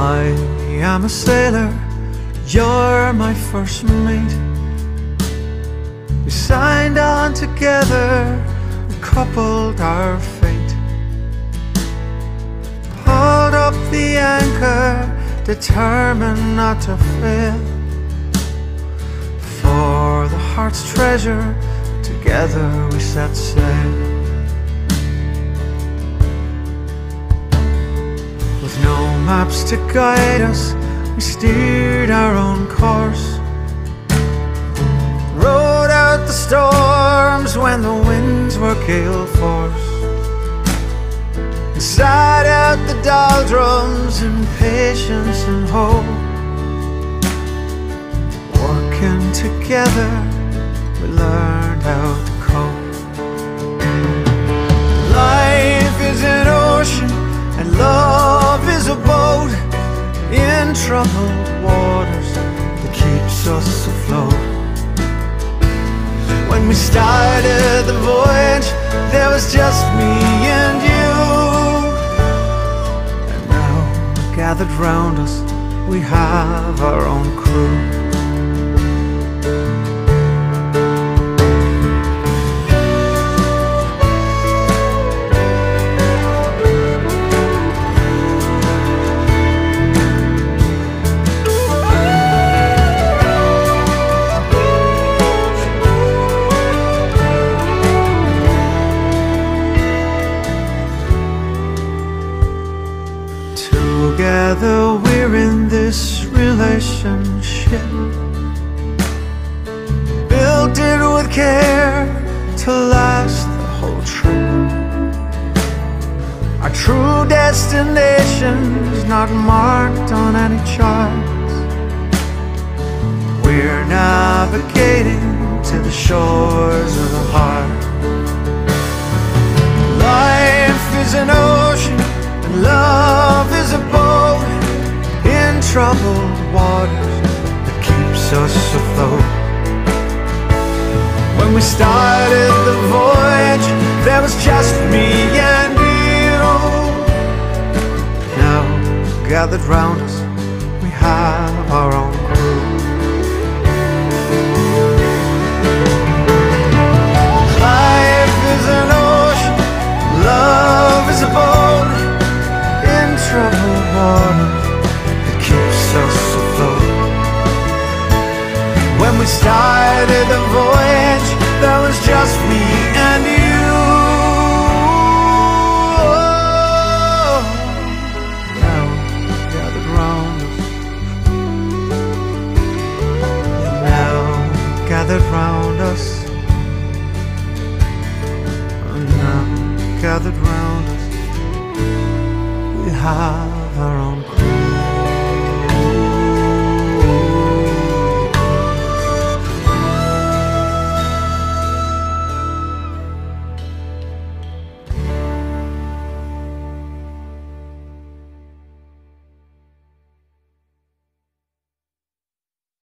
I'm a sailor, you're my first mate. We signed on together, we coupled our fate. Hold up the anchor, determined not to fail. For the heart's treasure, together we set sail. Maps to guide us, we steered our own course. Rode out the storms when the winds were gale force. And sat out the doldrums in patience and hope. Working together, in troubled waters that keeps us afloat. When we started the voyage, there was just me and you. And now, gathered round us, we have our own crew. Together we're in this relationship. Built it with care to last the whole trip. Our true destination's not marked on any charts. We're navigating to the shores of the heart. Waters that keeps us afloat. When we started the voyage, there was just me and you. Now, gathered round us, we have our own started the voyage that was just me and you. Now gathered round us. Now gathered round us. Now gathered round us. We have our own.